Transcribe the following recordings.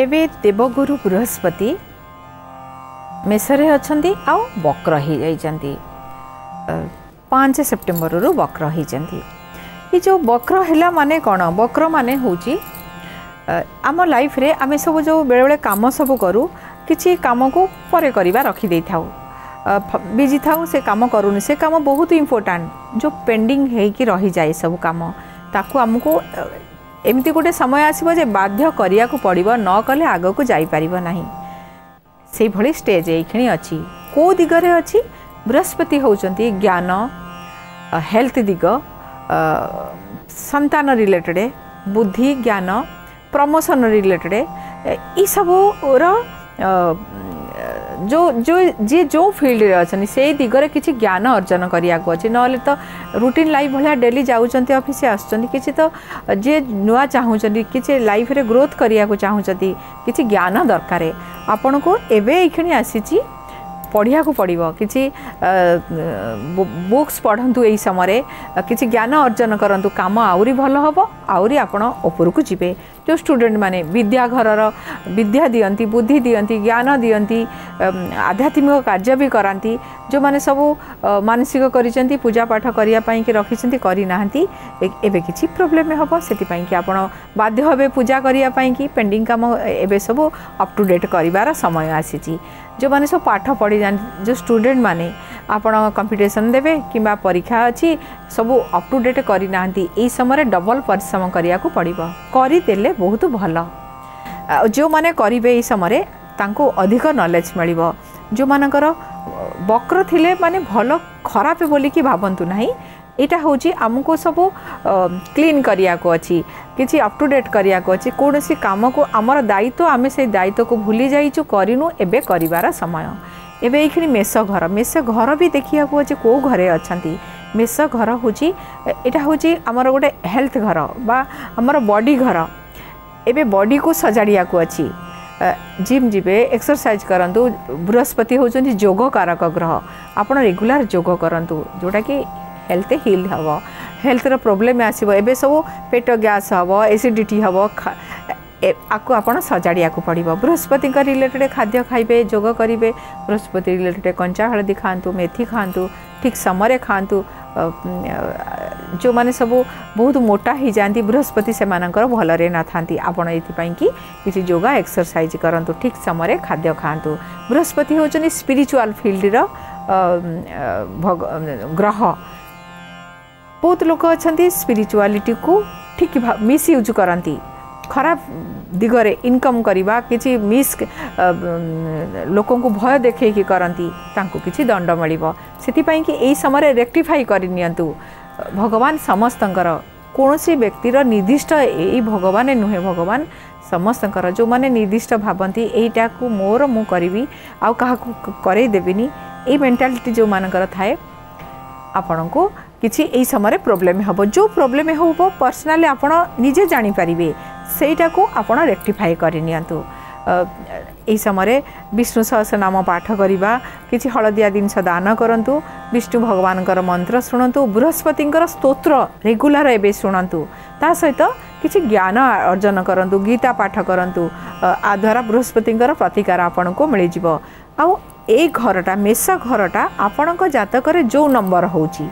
ଏବେ ଦେବଗୁରୁ ବୃହସ୍ପତି ମେଷରେ ଅଛନ୍ତି ଆଉ ବକ୍ର ହେଇଯାଇଛନ୍ତି ପାଞ୍ଚ ସେପ୍ଟେମ୍ବରରୁ ବକ୍ର ହେଇଛନ୍ତି ଏ ଯେଉଁ ବକ୍ର ହେଲା ମାନେ କ'ଣ ବକ୍ର ମାନେ ହେଉଛି ଆମ ଲାଇଫ୍ରେ ଆମେ ସବୁ ଯେଉଁ ବେଳେବେଳେ କାମ ସବୁ କରୁ କିଛି କାମକୁ ପରେ କରିବା ରଖିଦେଇଥାଉ ବିଜି ଥାଉ ସେ କାମ କରୁନି ସେ କାମ ବହୁତ ଇମ୍ପୋର୍ଟାଣ୍ଟ ଯେଉଁ ପେଣ୍ଡିଂ ହେଇକି ରହିଯାଏ ସବୁ କାମ ତାକୁ ଆମକୁ ଏମିତି ଗୋଟେ ସମୟ ଆସିବ ଯେ ବାଧ୍ୟ କରିବାକୁ ପଡ଼ିବ ନ କଲେ ଆଗକୁ ଯାଇପାରିବ ନାହିଁ ସେଇଭଳି ଷ୍ଟେଜ୍ ଏଇକ୍ଷଣି ଅଛି କେଉଁ ଦିଗରେ ଅଛି ବୃହସ୍ପତି ହେଉଛନ୍ତି ଜ୍ଞାନ ହେଲ୍ଥ ଦିଗ ସନ୍ତାନ ରିଲେଟେଡ଼୍ ବୁଦ୍ଧି ଜ୍ଞାନ ପ୍ରମୋସନ ରିଲେଟେଡ଼୍ ଏଇସବୁର जो जो जी जो फिल्ड में अच्छे से दिगरे किसी ज्ञान अर्जन करवाक अच्छे ना तो रुटीन लाइफ भाया डेली जाऊँगी अफिस आस नुआ चाहूँ कि लाइफ ग्रोथ करने को चाहूँ किसी ज्ञान दरकार आपण को एवं ये आसी ପଢ଼ିବାକୁ ପଡ଼ିବ କିଛି ବୁକ୍ସ ପଢ଼ନ୍ତୁ ଏହି ସମୟରେ କିଛି ଜ୍ଞାନ ଅର୍ଜନ କରନ୍ତୁ କାମ ଆହୁରି ଭଲ ହେବ ଆହୁରି ଆପଣ ଉପରକୁ ଯିବେ ଯେଉଁ ଷ୍ଟୁଡେଣ୍ଟମାନେ ବିଦ୍ୟାଘରର ବିଦ୍ୟା ଦିଅନ୍ତି ବୁଦ୍ଧି ଦିଅନ୍ତି ଜ୍ଞାନ ଦିଅନ୍ତି ଆଧ୍ୟାତ୍ମିକ କାର୍ଯ୍ୟ ବି କରାନ୍ତି ଯେଉଁମାନେ ସବୁ ମାନସିକ କରିଛନ୍ତି ପୂଜାପାଠ କରିବା ପାଇଁ କି ରଖିଛନ୍ତି କରିନାହାନ୍ତି ଏବେ କିଛି ପ୍ରୋବ୍ଲେମ୍ ହେବ ସେଥିପାଇଁ କି ଆପଣ ବାଧ୍ୟ ହେବେ ପୂଜା କରିବା ପାଇଁ କି ପେଣ୍ଡିଂ କାମ ଏବେ ସବୁ ଅପ୍ ଟୁ ଡେଟ୍ କରିବାର ସମୟ ଆସିଛି ଯେଉଁମାନେ ସବୁ ପାଠ ପଢ଼ି ଯେଉଁ ଷ୍ଟୁଡ଼େଣ୍ଟ ମାନେ ଆପଣ କମ୍ପିଟିସନ୍ ଦେବେ କିମ୍ବା ପରୀକ୍ଷା ଅଛି ସବୁ ଅପ୍ ଟୁ ଡେଟ୍ କରିନାହାନ୍ତି ଏହି ସମୟରେ ଡବଲ୍ ପରିଶ୍ରମ କରିବାକୁ ପଡ଼ିବ କରିଦେଲେ ବହୁତ ଭଲ ଯେଉଁମାନେ କରିବେ ଏହି ସମୟରେ ତାଙ୍କୁ ଅଧିକ ନଲେଜ୍ ମିଳିବ ଯେଉଁମାନଙ୍କର ବକ୍ର ଥିଲେ ମାନେ ଭଲ ଖରାପ ବୋଲିକି ଭାବନ୍ତୁ ନାହିଁ ଏଇଟା ହେଉଛି ଆମକୁ ସବୁ କ୍ଲିନ୍ କରିବାକୁ ଅଛି କିଛି ଅପ୍ ଟୁ ଡେଟ୍ କରିବାକୁ ଅଛି କୌଣସି କାମକୁ ଆମର ଦାୟିତ୍ୱ ଆମେ ସେଇ ଦାୟିତ୍ୱକୁ ଭୁଲି ଯାଇଛୁ କରିନୁ ଏବେ କରିବାର ସମୟ ଏବେ ଏଇଖିଣି ମେଷ ଘର ମେଷ ଘର ବି ଦେଖିବାକୁ ଅଛି କେଉଁ ଘରେ ଅଛନ୍ତି ମେଷ ଘର ହେଉଛି ଏଇଟା ହେଉଛି ଆମର ଗୋଟେ ହେଲ୍ଥ ଘର ବା ଆମର ବଡ଼ି ଘର ଏବେ ବଡ଼ିକୁ ସଜାଡ଼ିବାକୁ ଅଛି ଜିମ୍ ଯିବେ ଏକ୍ସରସାଇଜ୍ କରନ୍ତୁ ବୃହସ୍ପତି ହେଉଛନ୍ତି ଯୋଗକାରକ ଗ୍ରହ ଆପଣ ରେଗୁଲାର ଯୋଗ କରନ୍ତୁ ଯେଉଁଟାକି हेल्थ हिल हे हेल्थर प्रोब्लेम आसो एवं सब पेट ग्यास हम एसीडिटी हम आपको आप सजाड़ा पड़ो बृहस्पति रिलेटेड खाद्य खाइबे जोग करेंगे बृहस्पति रिलेटेड कंचा हलदी खात मेथी खात ठीक समय खातु जो मैंने सब बहुत मोटा ही जाती बृहस्पति से मानकर भलि न था आपत ये किसी योग एक्सरसाइज करूँ ठीक समय खाद्य खात बृहस्पति हूँ स्पिरिचुआल फिल्ड रग ग्रह ବହୁତ ଲୋକ ଅଛନ୍ତି ସ୍ପିରିଚୁଆଲିଟିକୁ ଠିକ୍ ମିସ୍ୟୁଜ୍ କରନ୍ତି ଖରାପ ଦିଗରେ ଇନକମ୍ କରିବା କିଛି ମିସ୍ ଲୋକଙ୍କୁ ଭୟ ଦେଖେଇକି କରନ୍ତି ତାଙ୍କୁ କିଛି ଦଣ୍ଡ ମିଳିବ ସେଥିପାଇଁ କି ଏଇ ସମୟରେ ରେକ୍ଟିଫାଇ କରିନିଅନ୍ତୁ ଭଗବାନ ସମସ୍ତଙ୍କର କୌଣସି ବ୍ୟକ୍ତିର ନିର୍ଦ୍ଦିଷ୍ଟ ଏଇ ଭଗବାନ ନୁହେଁ ଭଗବାନ ସମସ୍ତଙ୍କର ଯେଉଁମାନେ ନିର୍ଦ୍ଦିଷ୍ଟ ଭାବନ୍ତି ଏଇଟାକୁ ମୋର ମୁଁ କରିବି ଆଉ କାହାକୁ କରେଇ ଦେବିନି ଏଇ ମେଣ୍ଟାଲିଟି ଯେଉଁମାନଙ୍କର ଥାଏ ଆପଣଙ୍କୁ କିଛି ଏଇ ସମୟରେ ପ୍ରୋବ୍ଲେମ୍ ହେବ ଯେଉଁ ପ୍ରୋବ୍ଲେମ୍ ହେବ ପର୍ସନାଲି ଆପଣ ନିଜେ ଜାଣିପାରିବେ ସେଇଟାକୁ ଆପଣ ରେକ୍ଟିଫାଏ କରିନିଅନ୍ତୁ ଏହି ସମୟରେ ବିଷ୍ଣୁ ସହସ୍ର ନାମ ପାଠ କରିବା କିଛି ହଳଦିଆ ଜିନିଷ ଦାନ କରନ୍ତୁ ବିଷ୍ଣୁ ଭଗବାନଙ୍କର ମନ୍ତ୍ର ଶୁଣନ୍ତୁ ବୃହସ୍ପତିଙ୍କର ସ୍ତୋତ୍ର ରେଗୁଲାର ଏବେ ଶୁଣନ୍ତୁ ତା ସହିତ କିଛି ଜ୍ଞାନ ଅର୍ଜନ କରନ୍ତୁ ଗୀତା ପାଠ କରନ୍ତୁ ଆ ଦ୍ୱାରା ବୃହସ୍ପତିଙ୍କର ପ୍ରତିକାର ଆପଣଙ୍କୁ ମିଳିଯିବ ଆଉ ଏଇ ଘରଟା ମେଷ ଘରଟା ଆପଣଙ୍କ ଜାତକରେ ଯେଉଁ ନମ୍ବର ହେଉଛି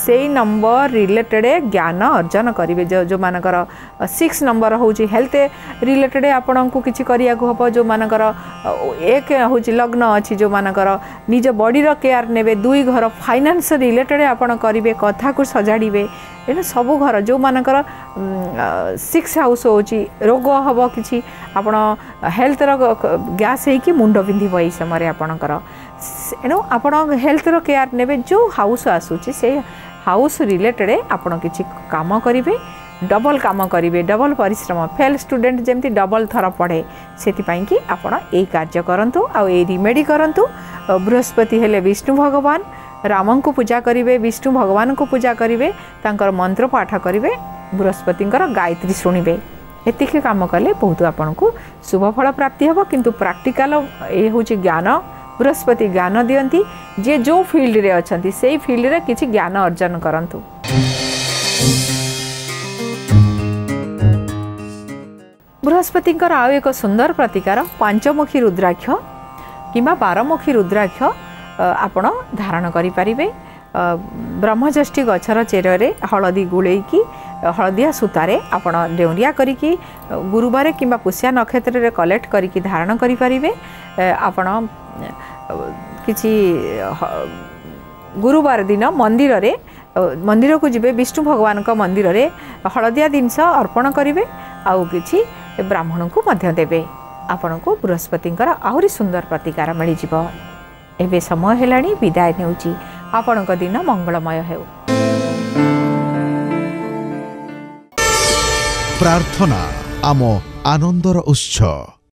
ସେଇ ନମ୍ବର ରିଲେଟେଡ଼ ଜ୍ଞାନ ଅର୍ଜନ କରିବେ ଯେଉଁମାନଙ୍କର ସିକ୍ସ ନମ୍ବର ହେଉଛି ହେଲ୍ଥ ରିଲେଟେଡ଼ ଆପଣଙ୍କୁ କିଛି କରିବାକୁ ହେବ ଯେଉଁମାନଙ୍କର ଏକ ହେଉଛି ଲଗ୍ନ ଅଛି ଯେଉଁମାନଙ୍କର ନିଜ ବଡ଼ିର କେୟାର ନେବେ ଦୁଇ ଘର ଫାଇନାନ୍ସ ରିଲେଟେଡ଼ ଆପଣ କରିବେ କଥାକୁ ସଜାଡ଼ିବେ ଏଣୁ ସବୁ ଘର ଯେଉଁମାନଙ୍କର ସିକ୍ସ ହାଉସ୍ ହେଉଛି ରୋଗ ହେବ କିଛି ଆପଣ ହେଲ୍ଥର ଗ୍ୟାସ୍ ହେଇକି ମୁଣ୍ଡ ପିନ୍ଧିବ ଏହି ସମୟରେ ଆପଣଙ୍କର ଏଣୁ ଆପଣ ହେଲ୍ଥର କେୟାର ନେବେ ଯେଉଁ ହାଉସ୍ ଆସୁଛି ସେ ହାଉସ୍ ରିଲେଟେଡ଼୍ ଆପଣ କିଛି କାମ କରିବେ ଡବଲ କାମ କରିବେ ଡବଲ ପରିଶ୍ରମ ଫେଲ୍ ଷ୍ଟୁଡେଣ୍ଟ ଯେମିତି ଡବଲ ଥର ପଢ଼େ ସେଥିପାଇଁ କି ଆପଣ ଏଇ କାର୍ଯ୍ୟ କରନ୍ତୁ ଆଉ ଏଇ ରିମେଡ଼ି କରନ୍ତୁ ବୃହସ୍ପତି ହେଲେ ବିଷ୍ଣୁ ଭଗବାନ ରାମଙ୍କୁ ପୂଜା କରିବେ ବିଷ୍ଣୁ ଭଗବାନଙ୍କୁ ପୂଜା କରିବେ ତାଙ୍କର ମନ୍ତ୍ର ପାଠ କରିବେ ବୃହସ୍ପତିଙ୍କର ଗାୟତ୍ରୀ ଶୁଣିବେ ଏତିକି କାମ କଲେ ବହୁତ ଆପଣଙ୍କୁ ଶୁଭଫଳ ପ୍ରାପ୍ତି ହେବ କିନ୍ତୁ ପ୍ରାକ୍ଟିକାଲ ଏ ହେଉଛି ଜ୍ଞାନ बृहस्पति ज्ञान जे जो फिल्ड दिल्डले फिल्ड सही फिल्डले ज्ञान अर्जन बृहस्पति गरी आउँछ सुन्दर प्रतिकार पाँचमुखी रुद्राक्ष बारमुखी रुद्राक्ष आप धारण गरिपारे ब्रह्मज्येष्ठी गछ र चेरा हलदी गुलैक ହଳଦିଆ ସୂତାରେ ଆପଣ ଡେଉଁରିଆ କରିକି ଗୁରୁବାର କିମ୍ବା କୁଷିଆ ନକ୍ଷତ୍ରରେ କଲେକ୍ଟ କରିକି ଧାରଣ କରିପାରିବେ ଆପଣ କିଛି ଗୁରୁବାର ଦିନ ମନ୍ଦିରରେ ମନ୍ଦିରକୁ ଯିବେ ବିଷ୍ଣୁ ଭଗବାନଙ୍କ ମନ୍ଦିରରେ ହଳଦିଆ ଜିନିଷ ଅର୍ପଣ କରିବେ ଆଉ କିଛି ବ୍ରାହ୍ମଣଙ୍କୁ ମଧ୍ୟ ଦେବେ ଆପଣଙ୍କୁ ବୃହସ୍ପତିଙ୍କର ଆହୁରି ସୁନ୍ଦର ପ୍ରତିକାର ମିଳିଯିବ ଏବେ ସମୟ ହେଲାଣି ବିଦାୟ ନେଉଛି ଆପଣଙ୍କ ଦିନ ମଙ୍ଗଳମୟ ହେଉ ପ୍ରାର୍ଥନା ଆମ ଆନନ୍ଦର ଉତ୍ସ